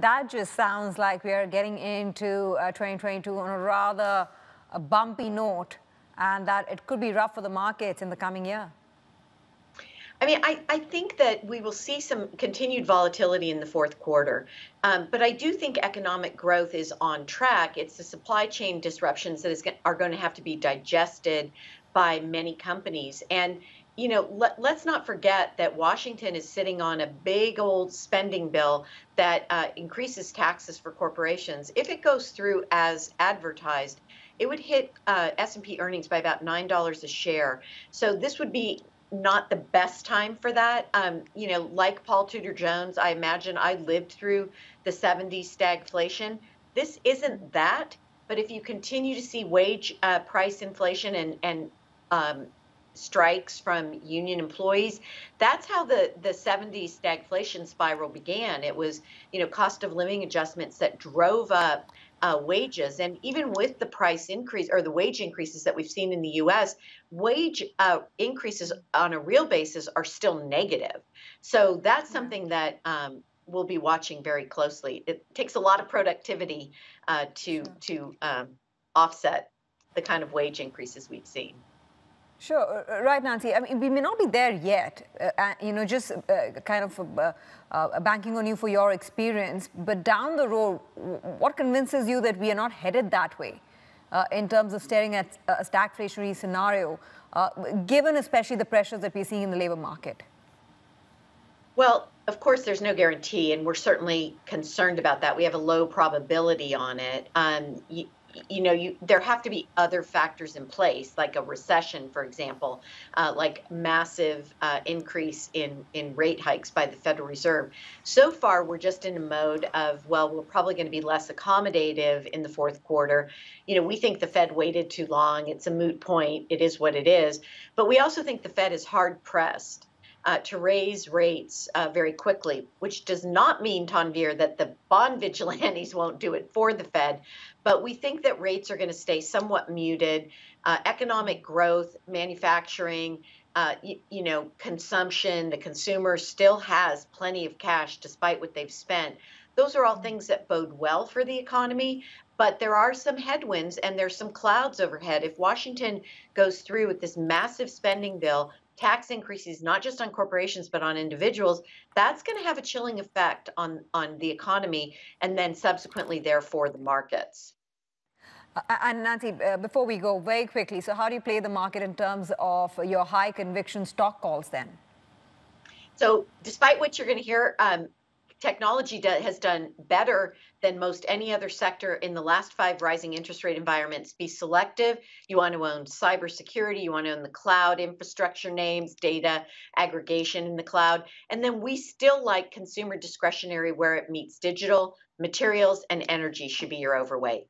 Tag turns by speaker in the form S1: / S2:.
S1: That just sounds like we are getting into uh, 2022 on a rather a bumpy note and that it could be rough for the markets in the coming year.
S2: I mean, I, I think that we will see some continued volatility in the fourth quarter. Um, but I do think economic growth is on track. It's the supply chain disruptions that is, are going to have to be digested by many companies. And you know, let, us not forget that Washington is sitting on a big old spending bill that uh, increases taxes for corporations. If it goes through as advertised, it would hit uh, S&P earnings by about nine dollars a share. So this would be not the best time for that. Um, you know, like Paul Tudor Jones, I imagine I lived through the 70s stagflation. This isn't that, but if you continue to see wage uh, price inflation and and um, strikes from union employees. That's how the, the 70s stagflation spiral began. It was, you know, cost of living adjustments that drove up uh, wages. And even with the price increase or the wage increases that we've seen in the US, wage uh, increases on a real basis are still negative. So that's something that um, we'll be watching very closely. It takes a lot of productivity uh, to, to um, offset the kind of wage increases we've seen.
S1: Sure, uh, uh, right, Nancy. I mean, we may not be there yet. Uh, uh, you know, just uh, kind of uh, banking on you for your experience. But down the road, what convinces you that we are not headed that way in terms of staring at a stagflationary scenario, given especially the pressures that we're seeing in the labor market?
S2: Well, of course, there's no guarantee, and we're certainly concerned about that. We have a low probability on it. Um, you know, you there have to be other factors in place, like a recession, for example, uh, like massive uh, increase in in rate hikes by the Federal Reserve. So far, we're just in a mode of well, we're probably going to be less accommodative in the fourth quarter. You know, we think the Fed waited too long. It's a moot point. It is what it is. But we also think the Fed is hard pressed uh, to raise rates uh, very quickly, which does not mean, Tanvir, that the bond vigilantes won't do it for the Fed. But we think that rates are going to stay somewhat muted. Uh, economic growth, manufacturing, uh, you, you, know, consumption, the consumer still has plenty of cash despite what they've spent. Those are all things that bode well for the economy, but there are some headwinds and there's some clouds overhead. If Washington goes through with this massive spending bill, tax increases not just on corporations but on individuals that's going to have a chilling effect on on the economy and then subsequently therefore the markets
S1: uh, and Nancy, uh, before we go very quickly, so how do you play the market in terms of your high conviction stock calls then?
S2: So, despite what you're going to hear, um, technology has done better than most any other sector in the last five rising interest rate environments. Be selective. You want to own cybersecurity. You want to own the cloud infrastructure names, data aggregation in the cloud. And then we still like consumer discretionary where it meets digital, materials, and energy should be your overweight.